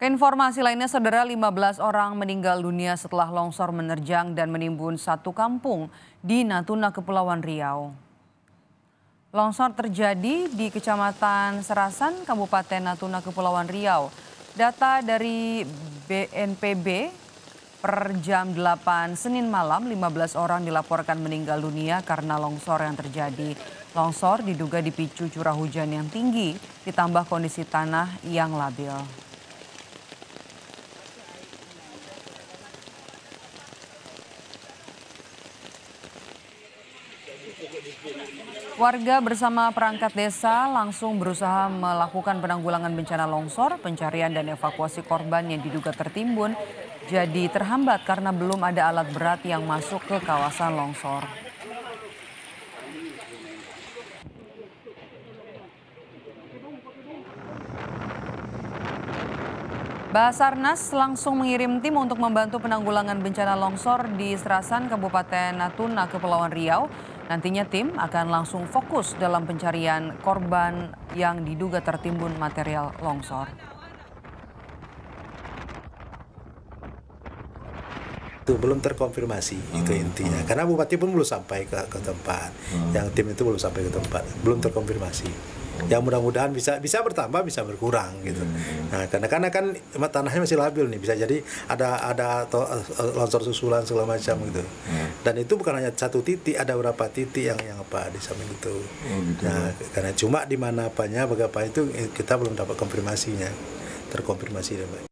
Keinformasi lainnya, saudara 15 orang meninggal dunia setelah longsor menerjang dan menimbun satu kampung di Natuna, Kepulauan Riau. Longsor terjadi di Kecamatan Serasan, Kabupaten Natuna, Kepulauan Riau. Data dari BNPB per jam 8 Senin malam, 15 orang dilaporkan meninggal dunia karena longsor yang terjadi. Longsor diduga dipicu curah hujan yang tinggi, ditambah kondisi tanah yang labil. Warga bersama perangkat desa langsung berusaha melakukan penanggulangan bencana longsor, pencarian dan evakuasi korban yang diduga tertimbun jadi terhambat karena belum ada alat berat yang masuk ke kawasan longsor. Basarnas langsung mengirim tim untuk membantu penanggulangan bencana longsor di Serasan, Kabupaten Natuna, Kepulauan Riau. Nantinya tim akan langsung fokus dalam pencarian korban yang diduga tertimbun material longsor. itu belum terkonfirmasi hmm. itu intinya karena bupati pun belum sampai ke, ke tempat hmm. yang tim itu belum sampai ke tempat belum terkonfirmasi yang mudah-mudahan bisa bisa bertambah bisa berkurang gitu hmm. nah karena karena kan tanahnya masih labil nih bisa jadi ada ada to, uh, longsor susulan segala macam gitu hmm. dan itu bukan hanya satu titik ada beberapa titik yang yang apa di samping itu oh, gitu. nah karena cuma di mana apanya bagaimana itu kita belum dapat konfirmasinya terkonfirmasi